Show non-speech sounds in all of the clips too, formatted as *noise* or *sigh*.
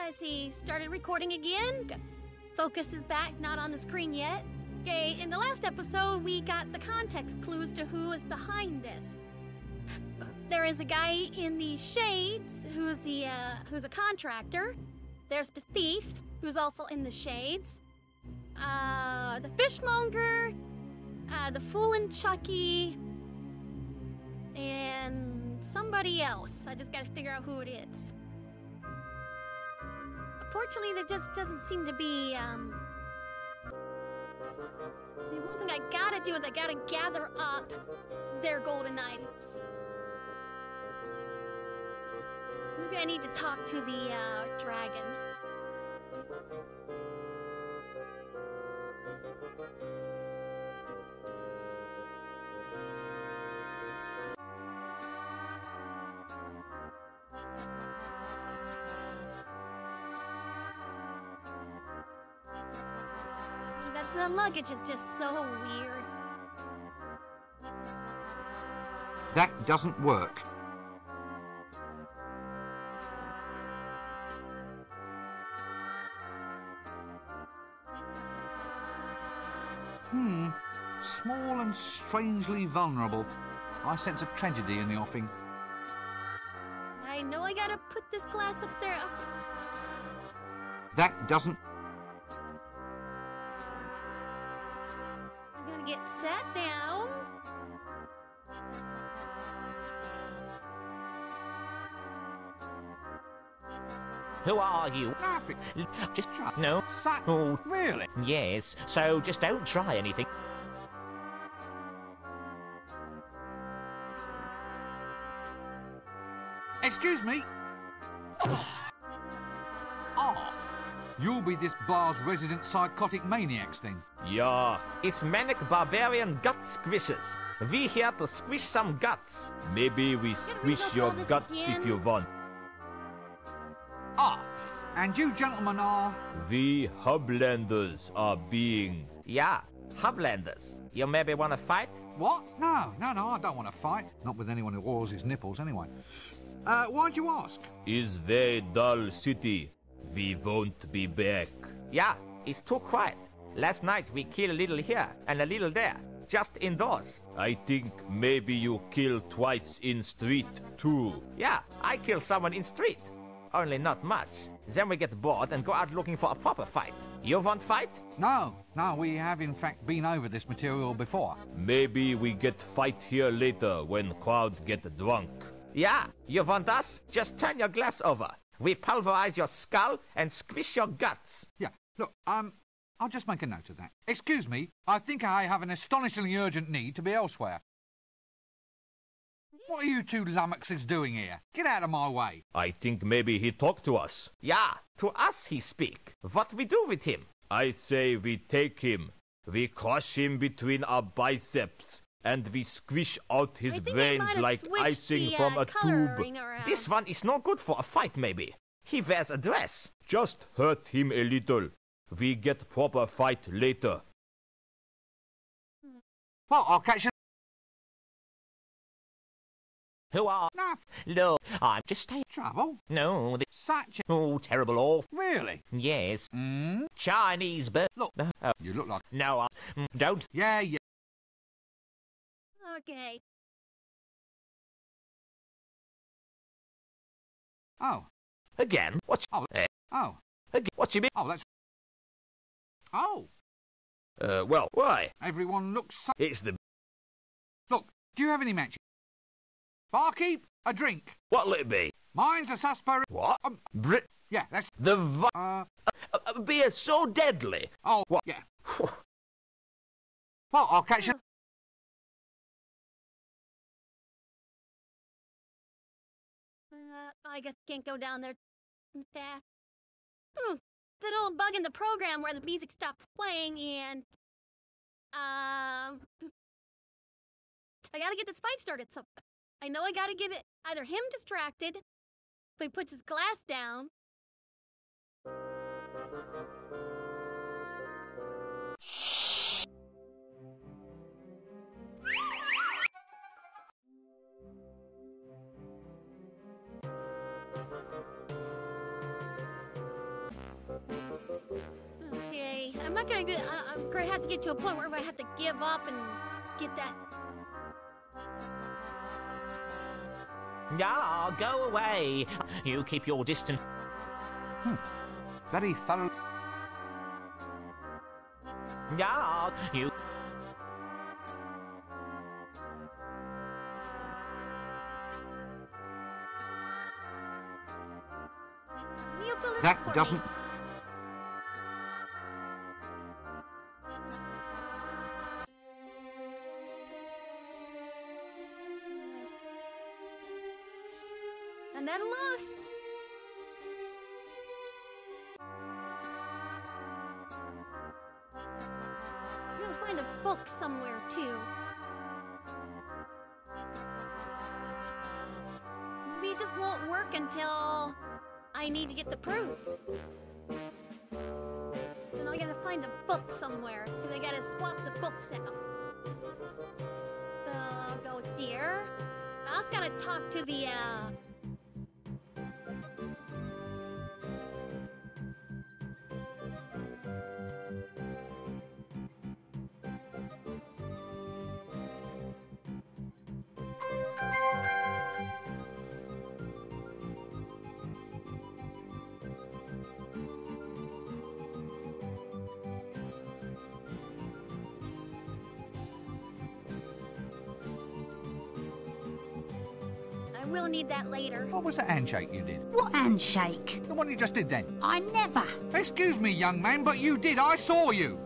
I he Started recording again. Focus is back, not on the screen yet. Okay, in the last episode, we got the context clues to who is behind this. There is a guy in the shades who's the uh, who's a contractor. There's the thief who's also in the shades. Uh, the fishmonger, uh, the fool and Chucky, and somebody else. I just gotta figure out who it is. Fortunately, there just doesn't seem to be, um... The one thing I gotta do is I gotta gather up their golden items. Maybe I need to talk to the, uh, dragon. The luggage is just so weird. That doesn't work. Hmm. Small and strangely vulnerable. I sense a tragedy in the offing. I know I gotta put this glass up there. Up. That doesn't. Who are you? Nothing. Just Try. no. Sat. Oh, Really? yes. So just don't try anything. Excuse me. Ah. You'll be this bar's resident psychotic maniacs then. Yeah. It's manic barbarian gut squishers. We here to squish some guts. Maybe we squish read your all this guts if you want. Ah. And you gentlemen are. The Hublanders are being. Yeah, Hublanders. You maybe want to fight? What? No, no, no, I don't want to fight. Not with anyone who oils his nipples, anyway. Uh, why'd you ask? Is very dull city. We won't be back. Yeah, it's too quiet. Last night we killed a little here and a little there, just indoors. I think maybe you killed twice in street too. Yeah, I killed someone in street. Only not much. Then we get bored and go out looking for a proper fight. You want fight? No, no, we have in fact been over this material before. Maybe we get fight here later when crowd get drunk. Yeah, you want us? Just turn your glass over. We pulverize your skull and squish your guts. Yeah, look, um, I'll just make a note of that. Excuse me, I think I have an astonishingly urgent need to be elsewhere. What are you two lummoxes doing here? Get out of my way. I think maybe he talked to us. Yeah, to us he speak. What we do with him? I say we take him. We crush him between our biceps. And we squish out his I think I veins like icing the, from uh, a tube. around. This one is no good for a fight, maybe. He wears a dress. Just hurt him a little. We get proper fight later. Well, I'll catch you. Who are? No No, I'm just staying. travel. No, the... Such a... Oh, terrible off. Really? Yes. Mm? Chinese bird. Look, Uh, you look like... no, uh, mm, don't. Yeah, yeah. Okay. Oh, Again? What's... Oh. Eh, oh, again? What you mean? oh, that's... Oh, Uh, well, why? everyone looks so... It's the... Look, do you have any matches? Barkeep, a drink. What'll it be? Mine's a sarsaparilla... What? Um, Brit... yeah, that's... The vi- Uh, a, a beer so deadly. oh, What? yeah. *laughs* Well, I'll catch you... Uh, I guess can't go down there fast. Hmm. It's an old bug in the program where the music stops playing and um *laughs* I gotta get this fight started, so I know I gotta give it either him distracted, but he puts his glass down. Okay, I'm not gonna do. I'm uh, uh, gonna have to get to a point where I have to give up and get that No, go away. You keep your distance. Hmm. Very thorough. No, you. Mute the doesn't. Loss. You gotta find a book somewhere too. Maybe it just won't work until I need to get the proofs. Then I gotta find a book somewhere. Cause I gotta swap the books out. So I'll go here. I also gotta talk to the uh I will need that later. What was that handshake you did? What handshake? The one you just did then? I never. Excuse me, young man, but you did. I saw you.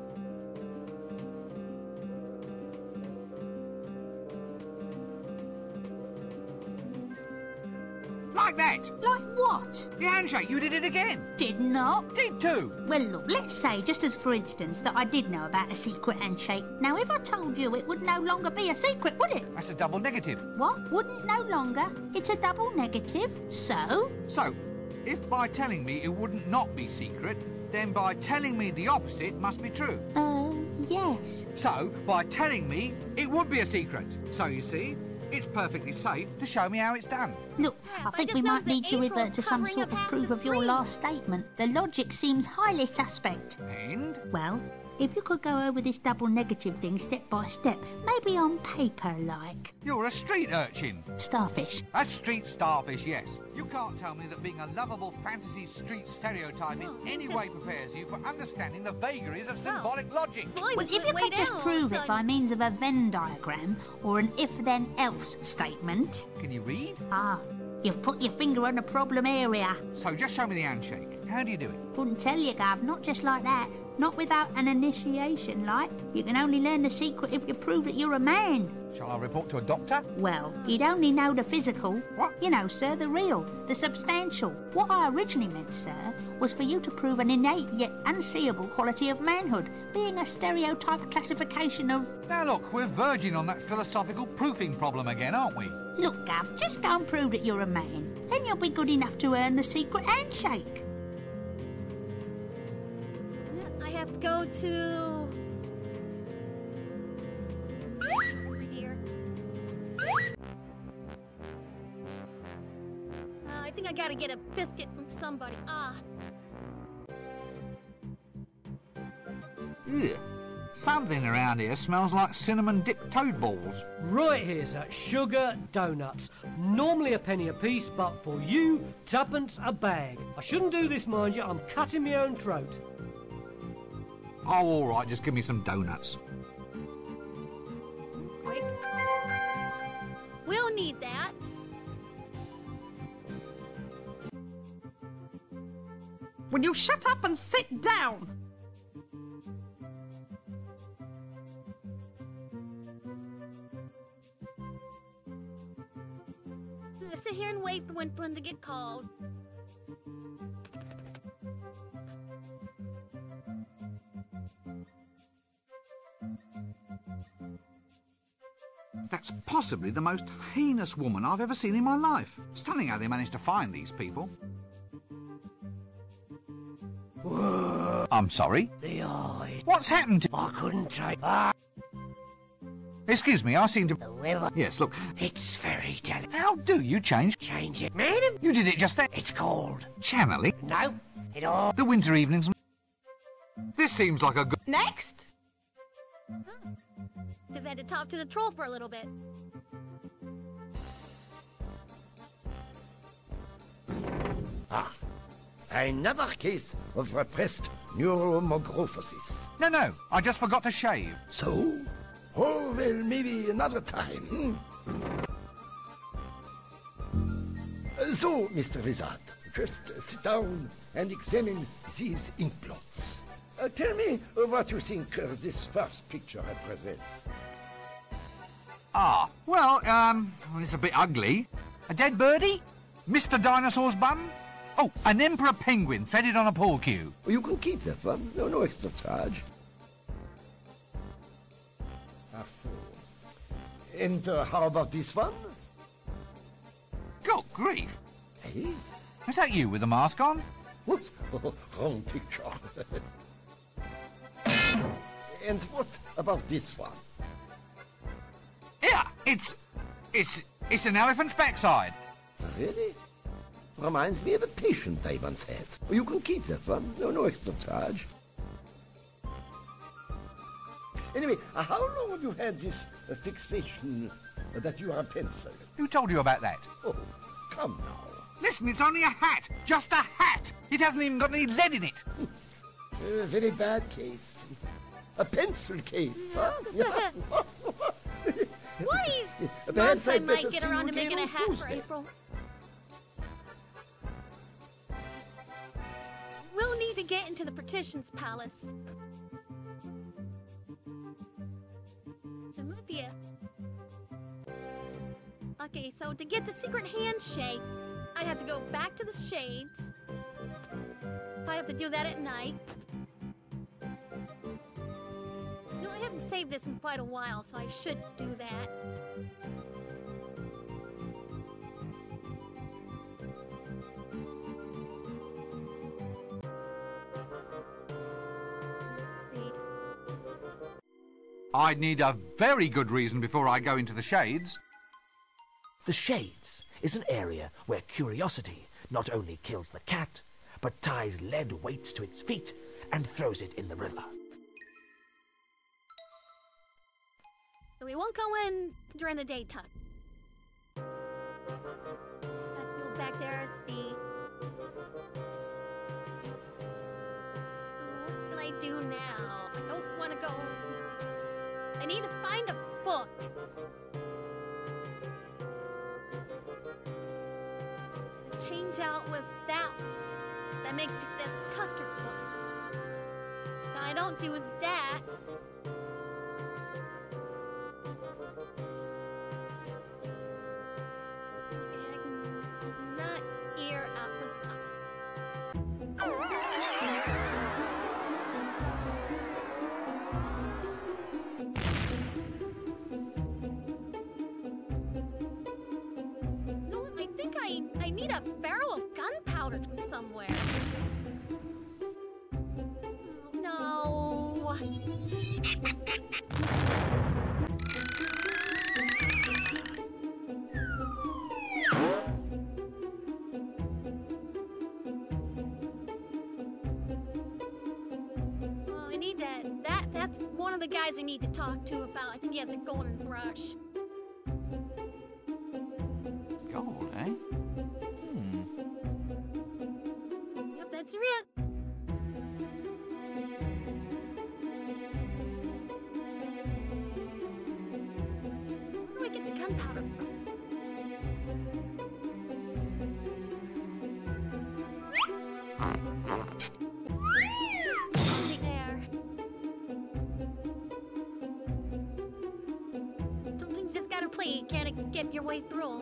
Did not. Did too. Well, look, let's say, just as for instance, that I did know about a secret handshake. Now, if I told you, it would no longer be a secret, would it? That's a double negative. What? Wouldn't no longer? It's a double negative. So? So, if by telling me it wouldn't not be secret, then by telling me the opposite must be true. Uh, yes. So, by telling me it would be a secret. So, you see, it's perfectly safe to show me how it's done. Look, Yeah, I but I think we might need to revert to some sort of proof of your last statement. The logic seems highly suspect. And Well, if you could go over this double negative thing step by step, maybe on paper like. you're a street urchin. Starfish. A street starfish, yes. You can't tell me that being a lovable fantasy street stereotype in any way prepares you for understanding the vagaries of Well, symbolic logic. Well, if you could just down, prove so it by means of a Venn diagram or an if then else statement. Can you read? Ah, you've put your finger on a problem area. So just show me the handshake. How do you do it? Couldn't tell you, Gav, not just like that. Not without an initiation, like. You can only learn the secret if you prove that you're a man. Shall I report to a doctor? Well, you'd only know the physical. What? You know, sir, the real, the substantial. What I originally meant, sir, was for you to prove an innate yet unseeable quality of manhood, being a stereotyped classification of. Now look, we're verging on that philosophical proofing problem again, aren't we? Look, Gav, just go and prove that you're a man. Then you'll be good enough to earn the secret handshake. Go to over here. Uh, I think I gotta get a biscuit from somebody. Ah, Ugh. Something around here smells like cinnamon dipped toad balls. Right here's at Sugar Donuts. Normally a penny a piece, but for you, tuppence a bag. I shouldn't do this, mind you, I'm cutting my own throat. Oh, all right, just give me some donuts. quick. We'll need that. Will you shut up and sit down? I sit here and wait for when for them to get called. That's possibly the most heinous woman I've ever seen in my life. Stunning how they managed to find these people. I'm sorry. The eye. What's happened to... I couldn't take. Ah, Excuse me, I seem to... whoever. Yes, look. It's very delicate. How do you change? Change it. Madam, You did it just then. it's cold. Channeling. No, it all. The winter evenings... This seems like a good. Next! Just had to talk to the troll for a little bit. Ah, another case of repressed neuromorphosis. No, no, I just forgot to shave. So? Oh, well, maybe another time. hmm? So, Mr. Wizard, just sit down and examine these ink blots. Uh, tell me what you think uh, this first picture represents. Ah, well, um, well, it's a bit ugly. A dead birdie? Mr. Dinosaur's bum? Oh, an emperor penguin threaded on a pool cue. You can keep that one. No, no extra charge. Absolutely. so. And uh, how about this one? Good grief. Hey? Is that you with the mask on? Whoops, *laughs* wrong picture. *laughs* and what about this one? Yeah, it's, it's, it's an elephant's backside. Really? Reminds me of a patient I once had. You can keep that one. No, no extra charge. Anyway, uh, how long have you had this uh, fixation uh, that you are a pencil? Who told you about that? Oh, come now. Listen, it's only a hat. Just a hat. It hasn't even got any lead in it. A *laughs* very bad case. A pencil case, huh? *laughs* Please! Perhaps *laughs* I might get around to making a hat for April. We'll need to get into the Patrician's Palace. Olympia. Okay, so to get the secret handshake, I have to go back to the shades. I have to do that at night. Haven't saved this in quite a while, so I should do that. I'd need a very good reason before I go into the shades. The Shades is an area where curiosity not only kills the cat, but ties lead weights to its feet and throws it in the river. During the daytime. Back there the. What can I do now? I don't want to go. I need to find a book. Change out with that. That make this custard book. I don't do is that. Somewhere. No. Oh, I need that. That that's one of the guys I need to talk to about. I think he has a golden brush. Can't get your way through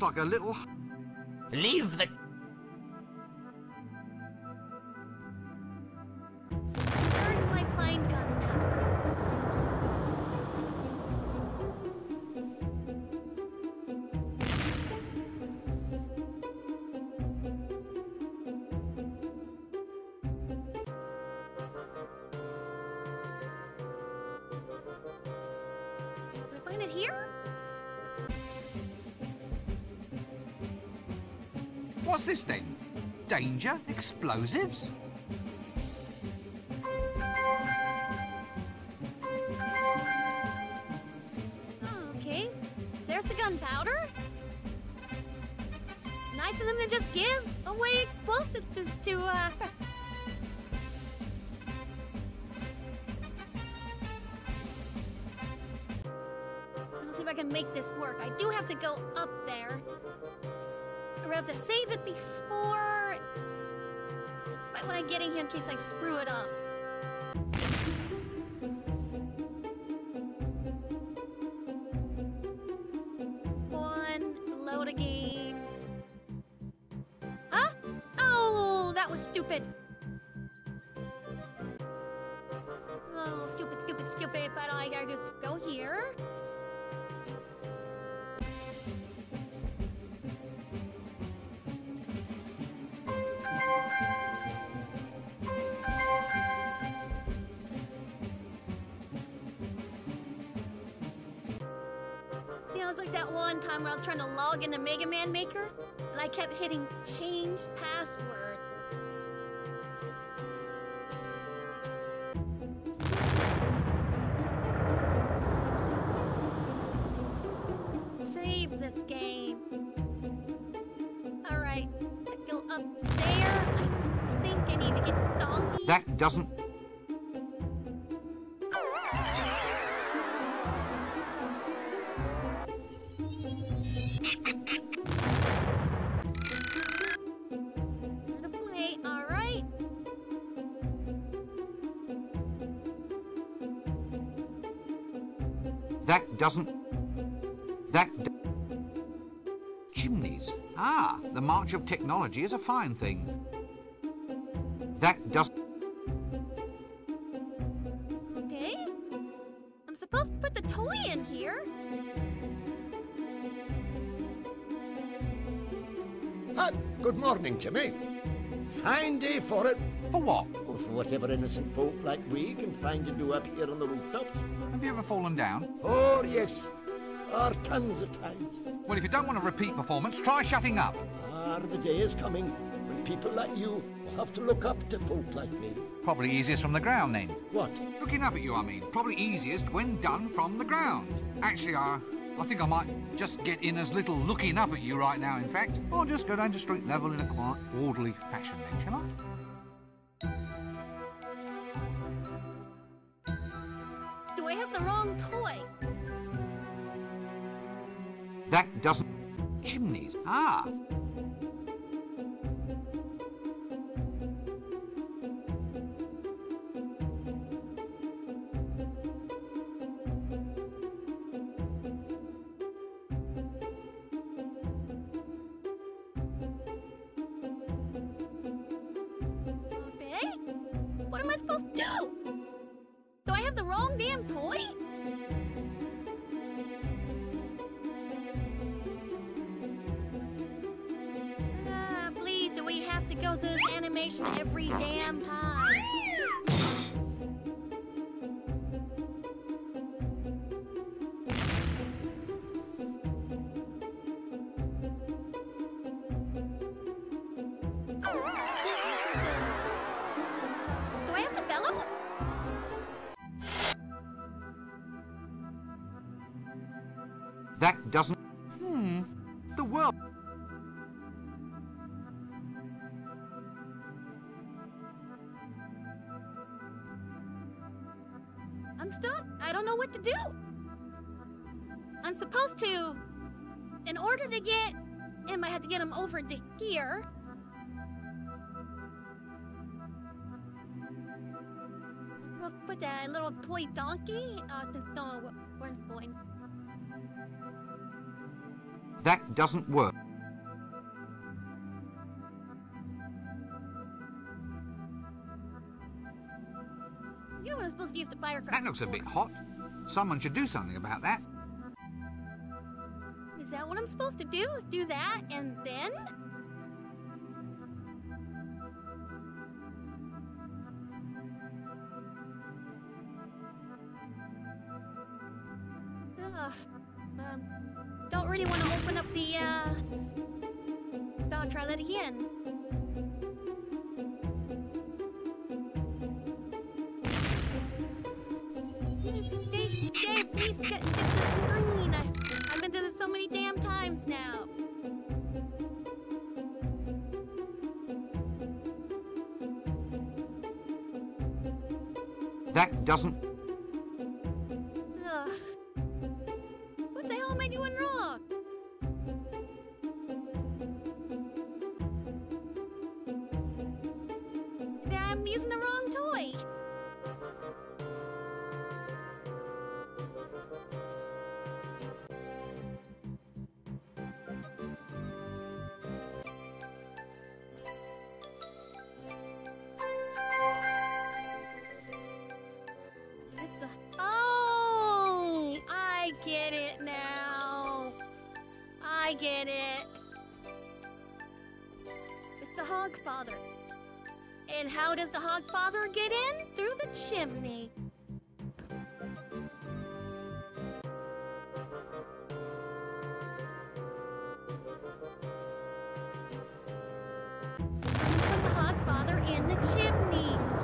Looks like a little. Leave the. This then? Danger? Explosives? Right when I get in here in case I screw it up. One, load again. Huh? Oh, that was stupid. That one time where I was trying to log into Mega Man Maker, and I kept hitting change password. Save this game. Alright, I go up there. I think I need to get Donkey. That doesn't. Doesn't. That. D- Chimneys. Ah, the march of technology is a fine thing. That does. Okay. I'm supposed to put the toy in here. Ah, good morning, Jimmy. Fine day for it. For what? Whatever innocent folk like we can find to do up here on the rooftops. Have you ever fallen down? Oh, yes. Are tons of times. Well, if you don't want a repeat performance, try shutting up. Ah, the day is coming when people like you will have to look up to folk like me. Probably easiest from the ground then. What? Looking up at you, I mean. Probably easiest when done from the ground. Actually, I, I think I might just get in as little looking up at you right now, in fact. Or just go down to street level in a quiet, orderly fashion then, shall I? That doesn't. Chimneys. Ah. This animation every damn time? We'll put that little toy donkey. Uh, no, we're going. That doesn't work. You were supposed to use the firecracker. That looks a bit hot. Someone should do something about that. Is that what I'm supposed to do? Do that and then? That doesn't. In the chimney.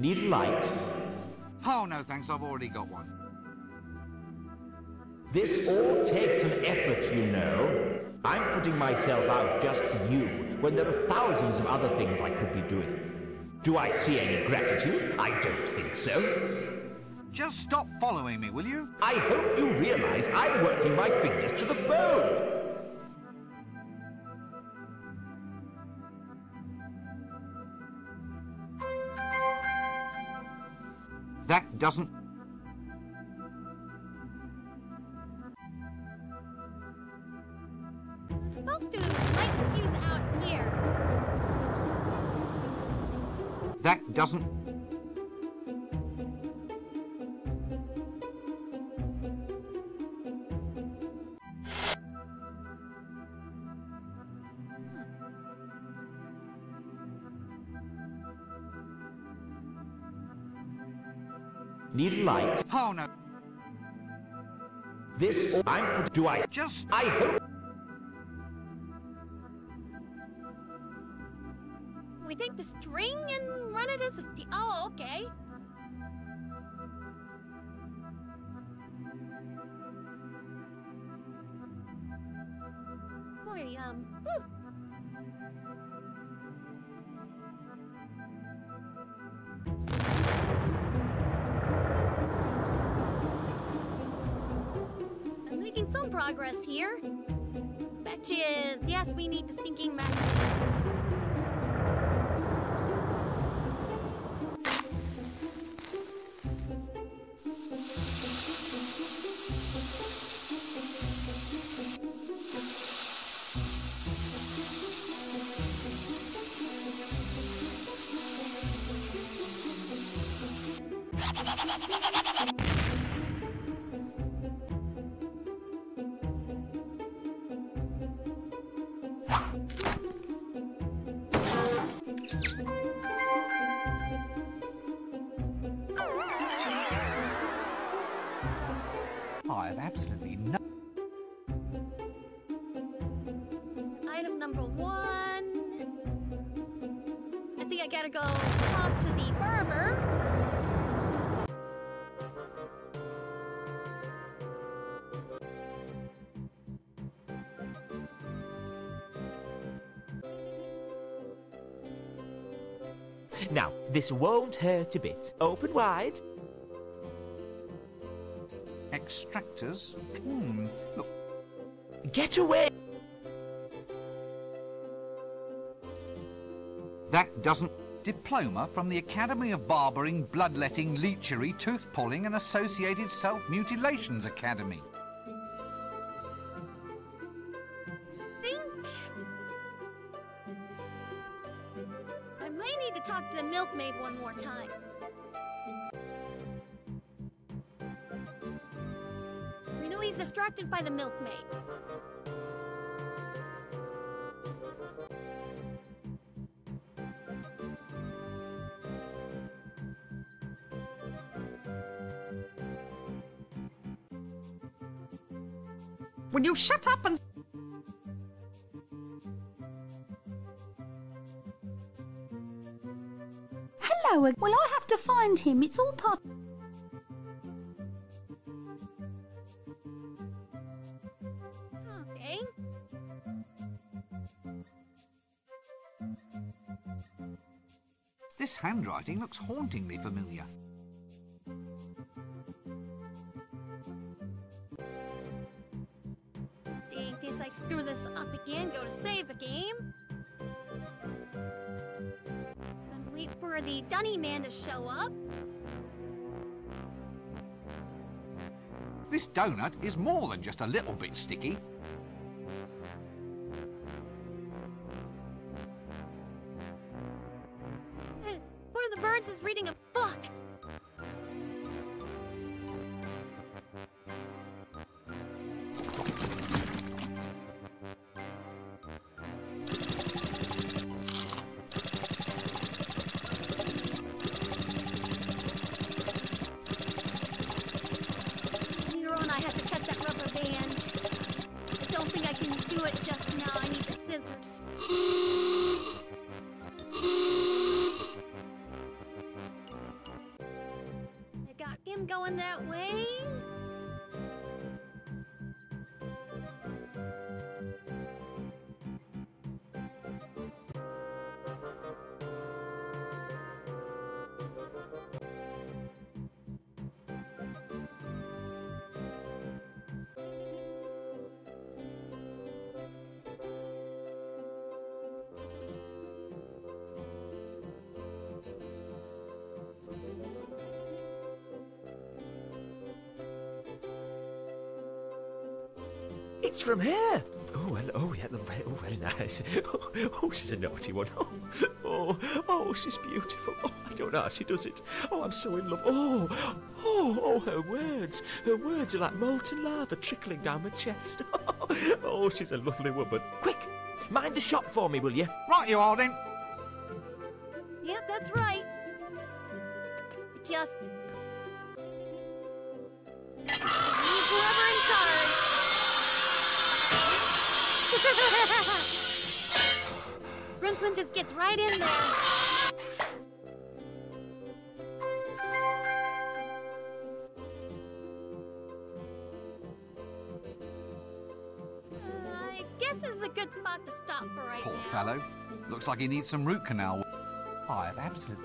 Need a light? Oh, no thanks, I've already got one. This all takes an effort, you know. I'm putting myself out just for you when there are thousands of other things I could be doing. Do I see any gratitude? I don't think so. Just stop following me, will you? I hope you realize I'm working my fingers to the bone. Doesn't. Light? Oh, no. This all I'm put. Do I? Just. I hope. We take the string and run it as a. Oh, okay. Boy, um. whew. Some progress here. Matches! Yes, we need the absolutely no. Item number one. I think I gotta go talk to the barber. Now, this won't hurt a bit. Open wide. Extractors? Hmm, look, Get away! that doesn't... Diploma from the Academy of Barbering, Bloodletting, Leechery, Tooth Pulling and Associated Self-Mutilations Academy. think I may need to talk to the milkmaid one more time. Distracted by the milkmaid. Will you shut up and Hello, well, I have to find him. It's all part. Handwriting looks hauntingly familiar. In case I screw this up again, go to save the game. Then wait for the Dunny Man to show up. This donut is more than just a little bit sticky. It's from here. Oh, well, oh, yeah, the very, *laughs* oh, very nice. Oh, oh, she's a naughty one. Oh, oh, oh, she's beautiful. Oh, I don't know how she does it. Oh, I'm so in love. Oh, oh, oh, her words. Her words are like molten lava trickling down my chest. *laughs* Oh, she's a lovely woman. Quick, mind the shop for me, will you? Right you are then. Yep, that's right. Just. *laughs* Brunswick just gets right in there. Uh, I guess this is a good spot to stop for right Poor fellow. Looks like he needs some root canal. Oh, I have absolute.